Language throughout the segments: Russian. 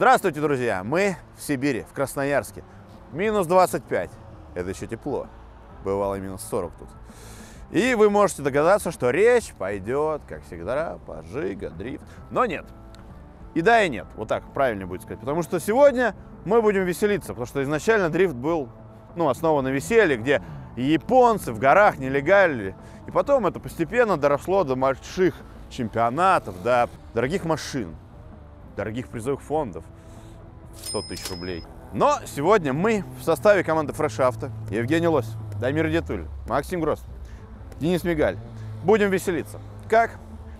Здравствуйте, друзья! Мы в Сибири, в Красноярске. Минус 25. Это еще тепло. Бывало минус 40 тут. И вы можете догадаться, что речь пойдет, как всегда, пожига, дрифт. Но нет. И да, и нет. Вот так правильно будет сказать. Потому что сегодня мы будем веселиться. Потому что изначально дрифт был ну, основан на веселье, где японцы в горах нелегали. И потом это постепенно доросло до больших чемпионатов, до дорогих машин, дорогих призовых фондов. 100 тысяч рублей. Но сегодня мы в составе команды Fresh Евгений Лось, Дамир Детуль, Максим Гросс, Денис Мигаль. Будем веселиться. Как?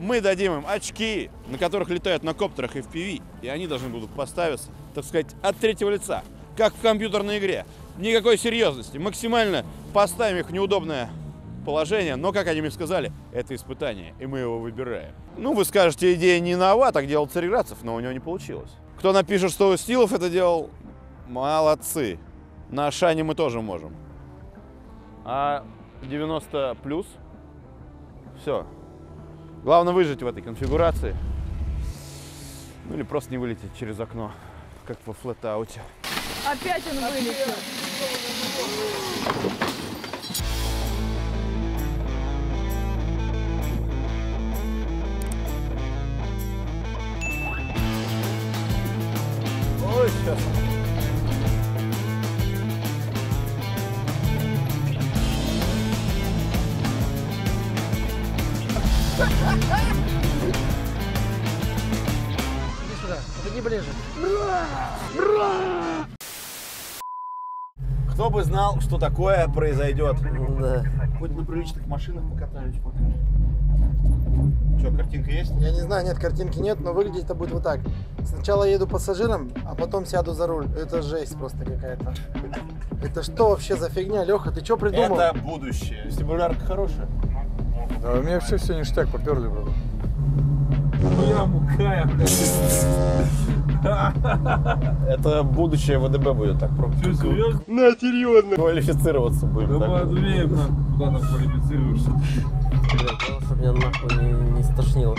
Мы дадим им очки, на которых летают на коптерах FPV, и они должны будут поставиться, так сказать, от третьего лица, как в компьютерной игре. Никакой серьезности. Максимально поставим их в неудобное положение, но, как они мне сказали, это испытание, и мы его выбираем. Ну, вы скажете, идея не нова, так делал Цареградцев, но у него не получилось. Кто напишет, что Стилов это делал, молодцы. На Шане мы тоже можем. А 90 плюс, все. Главное выжить в этой конфигурации. Ну или просто не вылететь через окно, как во флет-ауте. Опять он вылетел. Иди сюда, подойди ближе. Кто бы знал, что такое произойдет. Да. Хоть на приличных машинах покатаюсь пока. Что, картинка есть? Я не знаю, нет, картинки нет, но выглядеть это будет вот так. Сначала еду пассажиром, а потом сяду за руль. Это жесть просто какая-то. Это что вообще за фигня, Леха? Ты что придумал? Это будущее. Стимулярка хорошая. Да, у меня вообще все ништяк поперли, брат. Это будущее ВДБ будет так. Что, серьезно? На, серьезно. Квалифицироваться будем. Да нахуй, куда там квалифицируешься. чтобы меня нахуй не, не стошнило.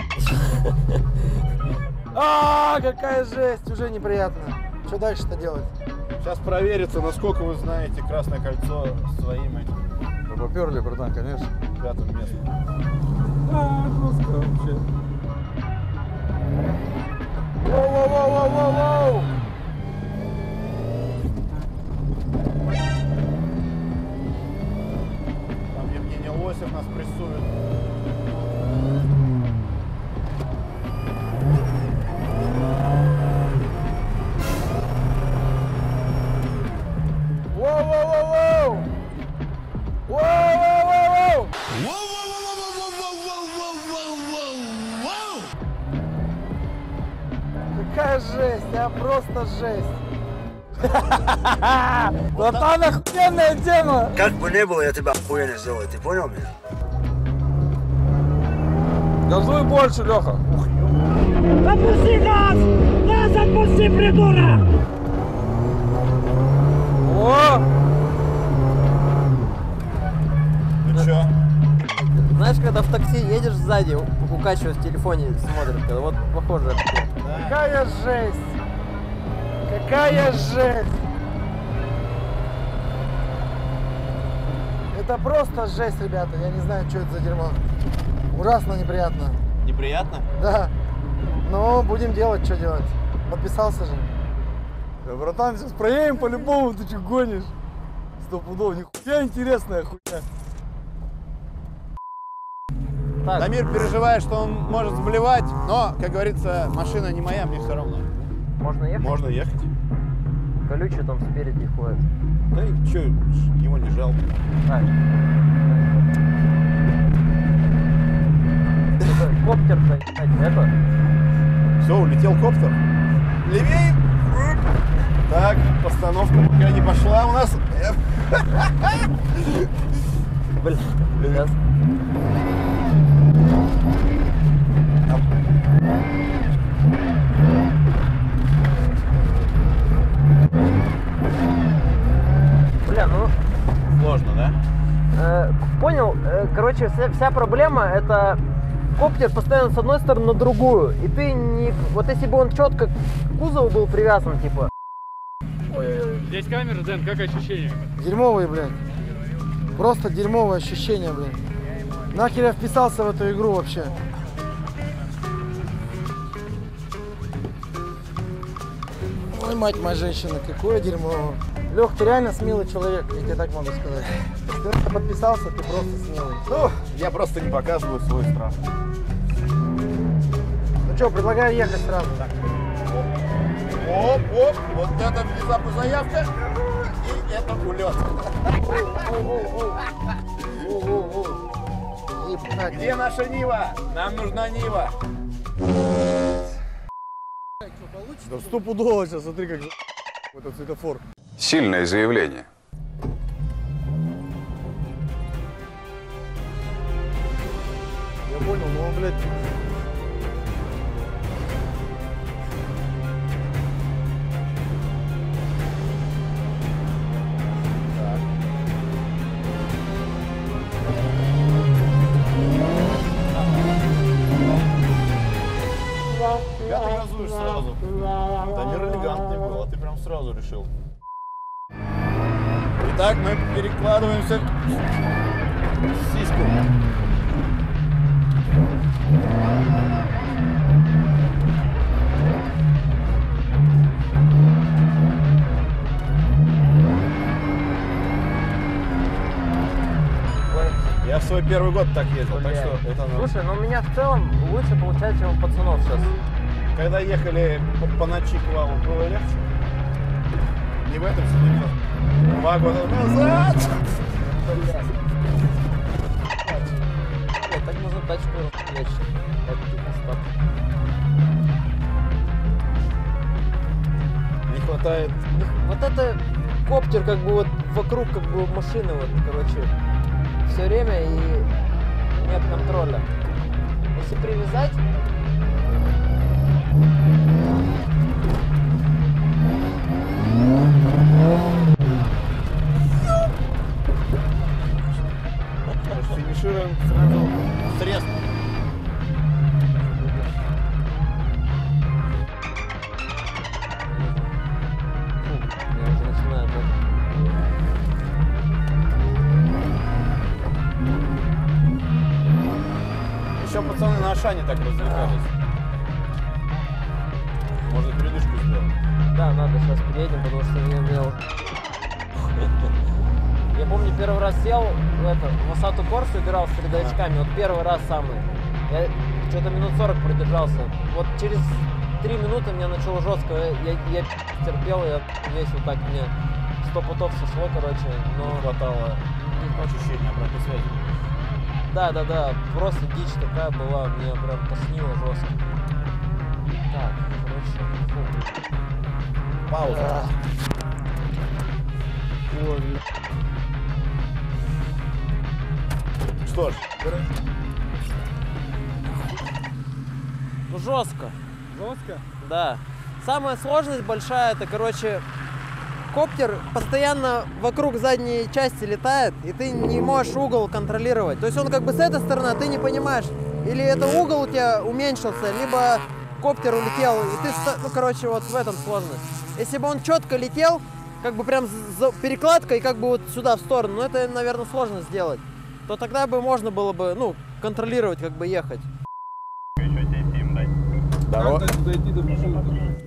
А, какая жесть, уже неприятно. Что дальше-то делать? Сейчас проверится, насколько вы знаете Красное Кольцо своим этим Да поперли, братан, конечно. Пятым местом. А, жестко вообще. Воу-воу-воу-воу-воу! Там Евгений Лосев нас прессует. 6. Вот там охуенная тема! Как бы не было, я тебя охуенно сделаю, ты понял меня? Газуй больше, Леха. Отпусти газ! Нас отпусти, придурок! О! Ну чё? Знаешь, когда в такси едешь сзади, укачиваясь в телефоне, смотрят, вот похоже. Какая жесть! Какая жесть! Это просто жесть, ребята. Я не знаю, что это за дерьмо. Ужасно неприятно. Неприятно? Да. Но будем делать, что делать. Подписался же. Да, братан, сейчас проедем по-любому, ты что гонишь? Сто пудов, нихуя интересная хуйня. Так, Дамир переживает, что он может сблевать, но, как говорится, машина не моя, мне все равно. можно ехать? Можно ехать. Колючие там спереди ходят. Да и чё, его не жалко. Так. Это Коптер, заебать, это. Все, улетел коптер. Левее. Так, постановка пока не пошла у нас. Блин, сейчас. Бля, ну Сложно, да? Э, понял. Э, короче, вся, вся проблема это коптер постоянно с одной стороны на другую. И ты не... Вот если бы он четко к кузову был привязан, типа... Здесь камера, Дэн, как ощущение? Дерьмовые, блядь. Просто дерьмовые ощущения, блядь. Нахер я вписался в эту игру вообще? Ой, мать моя женщина, какое дерьмо. Лех, ты реально смелый человек, я тебе так могу сказать. Ты подписался, ты просто смелый. Ну, я просто не показываю свой страх. Ну что, предлагаю ехать сразу. Оп, оп, вот это внезапно заявка. И это улет. Где наша Нива? Нам нужна Нива. Да стопудово сейчас, смотри, как этот светофор. Сильное заявление. Я понял, но он, блядь, Тебя ты газуешь сразу. Дамир элегантный был, а ты прям сразу решил. Итак, мы перекладываемся в сиську. Я в свой первый год так ездил, так что это ну, Слушай, ну у меня в целом лучше получается, чем у пацанов сейчас. Когда ехали по, по ночи к валу, было легче? Не в этом сидим. Два года назад! Блядь, так можно тачку стоп. Не хватает. Вот это коптер как бы вот вокруг как бы машины вот, короче, все время и нет контроля. Если привязать, С передачками, вот первый раз самый. Я что-то минут 40 продержался. Вот через три минуты мне начало жестко, я, я терпел, я весь вот так мне сто путов сошло, короче, но... Хватало не- ощущения обратной связи. Да, да, да, просто дичь такая была, мне прям тошнило жестко. Так, короче, фу. Пауза. Ой. Что ж, Ну жестко. Жестко? Да. Самая сложность большая, это, короче, коптер постоянно вокруг задней части летает, и ты не можешь угол контролировать. То есть он как бы с этой стороны, а ты не понимаешь, или это угол у тебя уменьшился, либо коптер улетел, и ты, ну, короче, вот в этом сложность. Если бы он четко летел, как бы прям за перекладкой, как бы вот сюда в сторону, ну, это, наверное, сложно сделать, то тогда бы можно было бы, ну, контролировать, как бы ехать. Здорово. Как дойти до машины?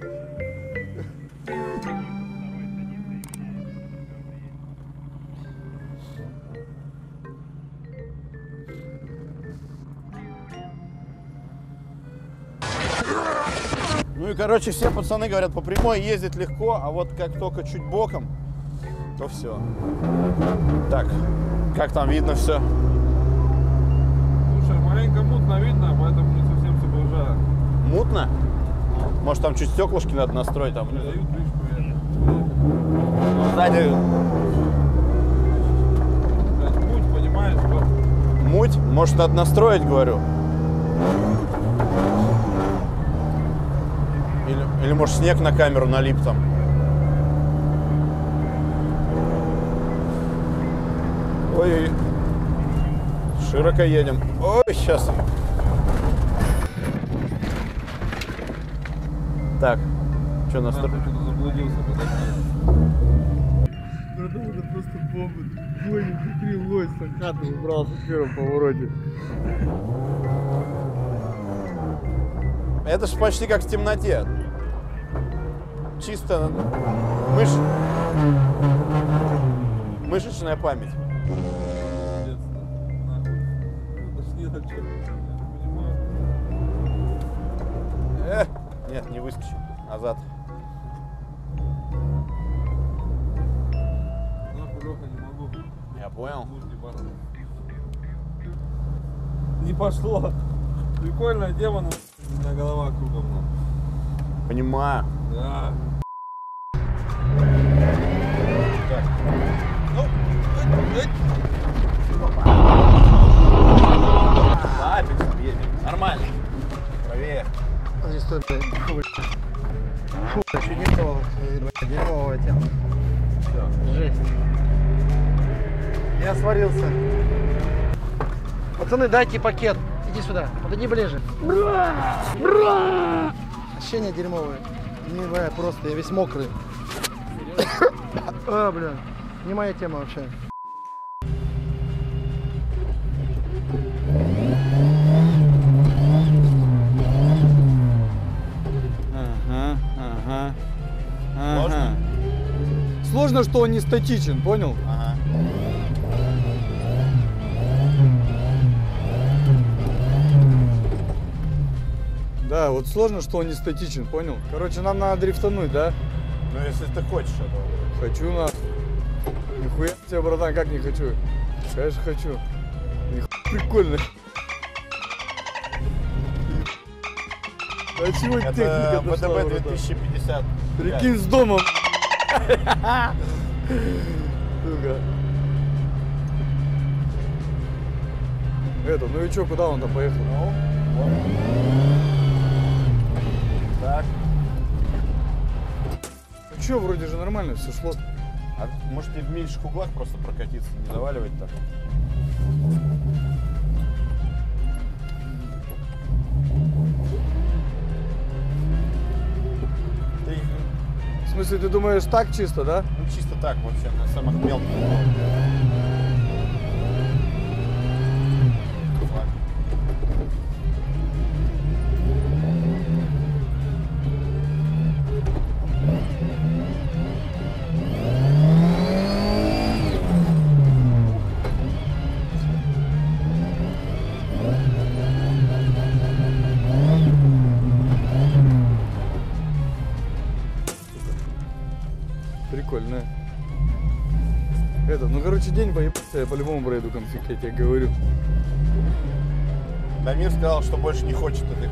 Ну и, короче, все пацаны говорят, по прямой ездить легко, а вот как только чуть боком, то все. Так, как там видно все? Слушай, маленько мутно видно, поэтому не совсем соображаю. Мутно? Может, там чуть стеклышки надо настроить там? Дают лишку, я. Сзади Блядь, путь, понимаешь, муть, может, надо настроить, говорю. Или, или может, снег на камеру налип там. Ой, широко едем. Ой, сейчас. Так, что нас... Я заблудился, подожди. это просто бомба. Ой, не прикрылось, сакаты убрался в первом повороте. Это же почти как в темноте. Чисто мышь... мышечная память. Э, нет, не выскочил. Назад. Я понял. Не пошло. Прикольная тема, но у меня голова кругом. ну. Понимаю. Да. Да, Стой, блядь. Блядь. Фу, чуть не то. блядь, Дерьмовая тема. Жесть. Я сварился. Пацаны, дайте пакет. Иди сюда. Подойди ближе. Ощущение дерьмовое. Не бля, просто я весь мокрый. А, бля. Не моя тема вообще. Сложно, что он не статичен, понял? Ага. Да, вот сложно, что он не статичен, понял? Короче, нам надо дрифтануть, да? Ну, если ты хочешь этого. Хочу на. Нихуя тебе, братан, как не хочу? Конечно, хочу. Нихуя прикольно. А чего Это техника братан? 2050. Прикинь, с домом. Сука. Это, ну и чё, куда он там поехал? Ну, вот. Так. Ну чё, вроде же нормально все шло. А может и в меньших углах просто прокатиться, не заваливать так? В смысле, ты думаешь так чисто, да? ну чисто так вообще, на самых мелких. День поебаться, я по-любому пройду конфиг, я тебе говорю. Дамир сказал, что больше не хочет этой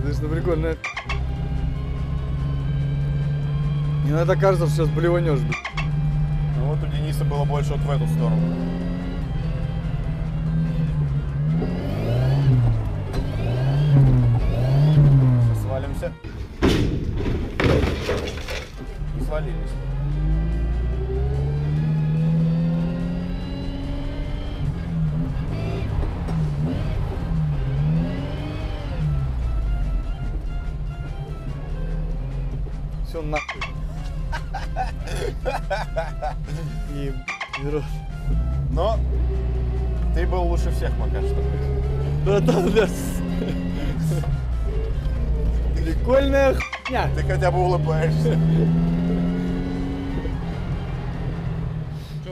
Слышь, ну прикольно. Мне иногда кажется, что сейчас блеванешь, блядь. Ну вот у Дениса было больше вот в эту сторону. Сейчас свалимся. И свалились. Лучше всех пока что. Братан, бля. Прикольная хуйня. Ты хотя бы улыбаешься.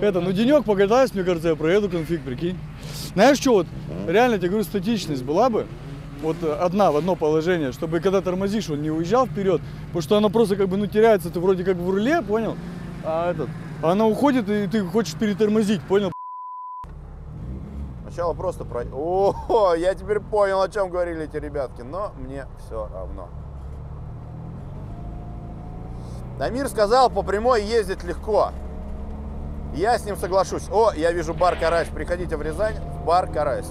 Это, ну денек покатаюсь, мне кажется, я проеду конфиг, прикинь. Знаешь что, вот реально тебе говорю, статичность была бы, вот э, одна в одно положение, чтобы когда тормозишь, он не уезжал вперед, потому что она просто как бы, ну, теряется, ты вроде как в руле, понял? А этот, она уходит, и ты хочешь перетормозить, понял? Сначала просто про... О, я теперь понял, о чем говорили эти ребятки, но мне все равно. Дамир сказал, по прямой ездить легко. Я с ним соглашусь. О, я вижу бар Карась. Приходите в Рязань, в бар Карась.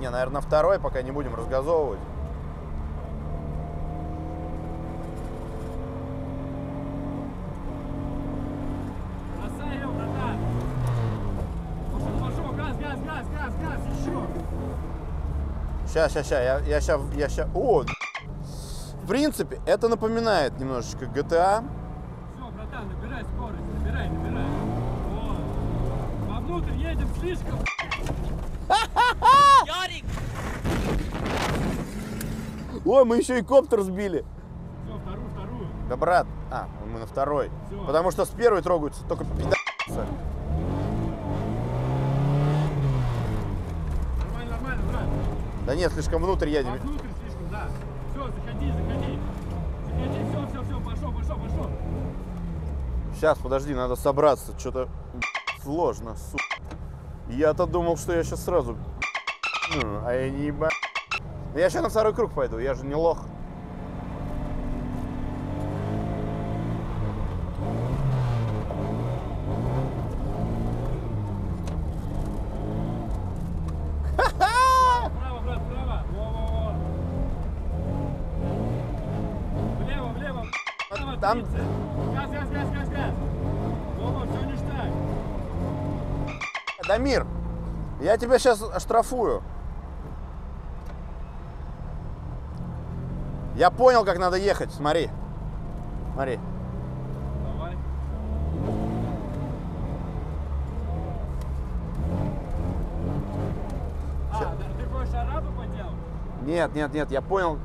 Не, наверное, второй, пока не будем разгазовывать. Бросай ее, братан. Пошел, пошел, газ, газ, газ, газ, газ, еще. Сейчас, сейчас, сейчас, я, я сейчас, я сейчас, о, в принципе, это напоминает немножечко GTA. Все, братан, набирай скорость, набирай, набирай. Вот. Вовнутрь едем слишком. Ой, мы еще и коптер сбили. Все, вторую, вторую. Да, брат, а, мы на второй. Всё. Потому что с первой трогаются только пидасы. Нормально, нормально, брат. Да нет, слишком внутрь едем. Вовнутрь слишком, да. Все, заходи, заходи. Заходи, все, все, все, пошел, пошел, пошел. Сейчас, подожди, надо собраться. Что-то сложно, сука. Я-то думал, что я сейчас сразу... Ну, А я не еба... Я сейчас на второй круг пойду, я же не лох. Там- 30. Газ, газ, газ, газ, газ. Все ништяк. Дамир, я тебя сейчас оштрафую. Я понял, как надо ехать, смотри. Смотри. Давай. А, да, ты хочешь арабу поделать? Нет, нет, нет, я понял,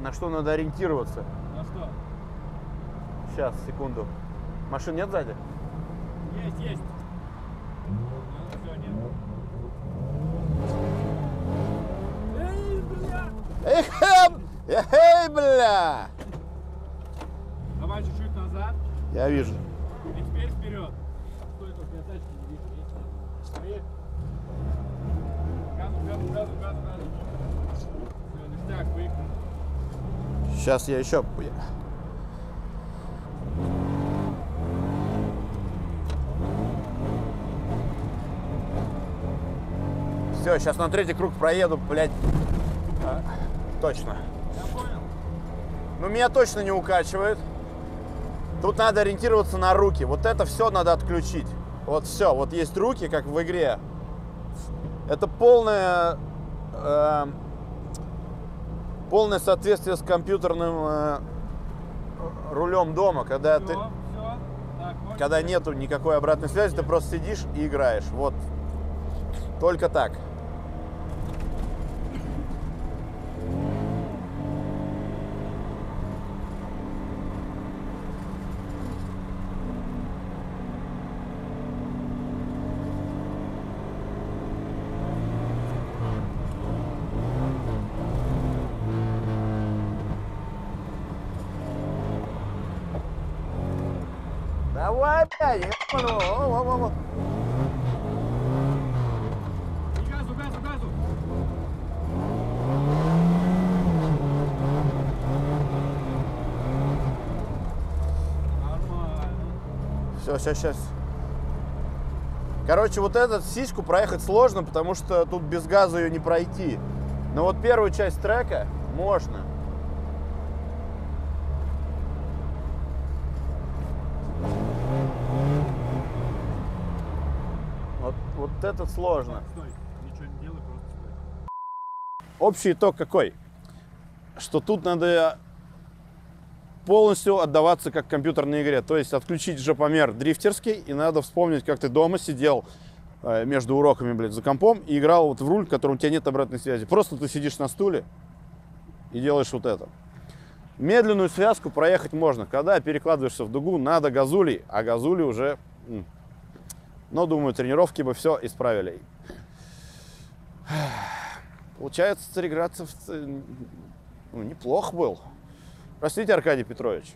на что надо ориентироваться. Сейчас, секунду. Машин нет сзади? Есть, есть. Все, нет. Эй, бля! Эх, эм, эй, бля! Давай чуть-чуть назад. Я вижу. И теперь вперед. Стой, только я тачки не вижу. Есть? Газу, газу, газу, газу, газу. Все, ништяк, выехали. Сейчас я еще... Все, сейчас на третий круг проеду, блядь. А, точно. Я понял. Ну, меня точно не укачивает. Тут надо ориентироваться на руки. Вот это все надо отключить. Вот все. Вот есть руки, как в игре. Это полное, э, полное соответствие с компьютерным э, рулем дома, когда Все, ты, все. Так, вот. когда нету никакой обратной связи, ты просто сидишь и играешь. Вот. Только так. Ебаного. О, о, о, газу, газу, газу. Все, сейчас, сейчас. Короче, вот этот сиську проехать сложно, потому что тут без газа ее не пройти. Но вот первую часть трека можно. Вот, этот сложно. Стой. Ничего не делай, просто стой. Общий итог какой? Что тут надо полностью отдаваться как компьютерной игре. То есть отключить жопомер дрифтерский, и надо вспомнить, как ты дома сидел э, между уроками, блядь, за компом и играл вот в руль, в котором у тебя нет обратной связи. Просто ты сидишь на стуле и делаешь вот это. Медленную связку проехать можно. Когда перекладываешься в дугу, надо газулей, а газули уже... Но, думаю, тренировки бы все исправили. Получается, Цареградцев э, ну, неплох был. Простите, Аркадий Петрович.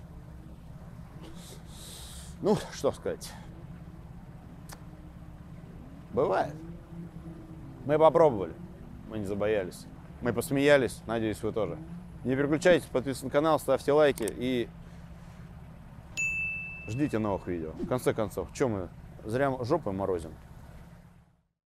Ну, что сказать. Бывает. Мы попробовали. Мы не забоялись. Мы посмеялись. Надеюсь, вы тоже. Не переключайтесь, подписывайтесь на канал, ставьте лайки и ждите новых видео. В конце концов, что мы зря жопы морозим?